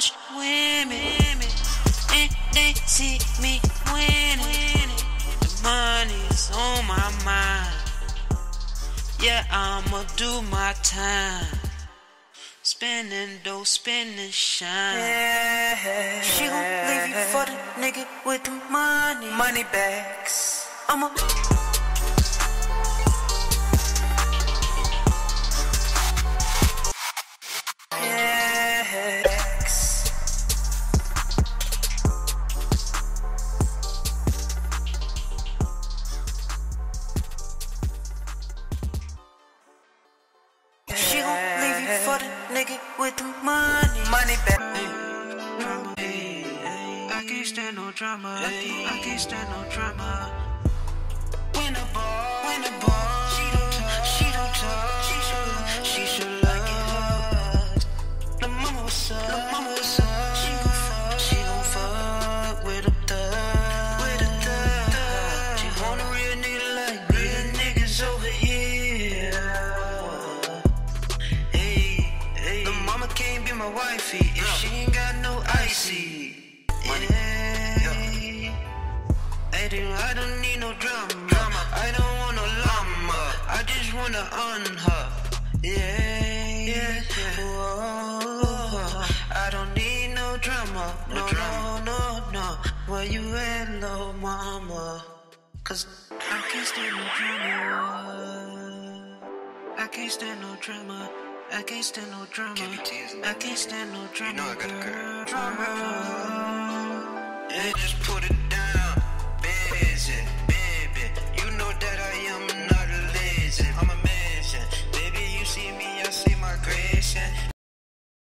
watch women, and they see me winning. The money's on my mind. Yeah, I'ma do my time. Spending dough, spending shine. She gon' leave you for the nigga with the money. Money bags. I'ma. For the nigga with the money. Money back. I can't stand no drama. I can't stand no drama. Win a ball, win a ball. Can't be my wifey if she ain't got no icy. Hey, I don't, I don't need no drama. I don't want no llama. I just wanna on her. Yeah, yeah. Whoa. I don't need no drama. No, no, no, no. Where you at, little mama? Cause I can't stand no drama. I can't stand no drama. I can't stand no drama. Can't be teasing. I can't stand no drama. You know I got a girl. Drama. And just put it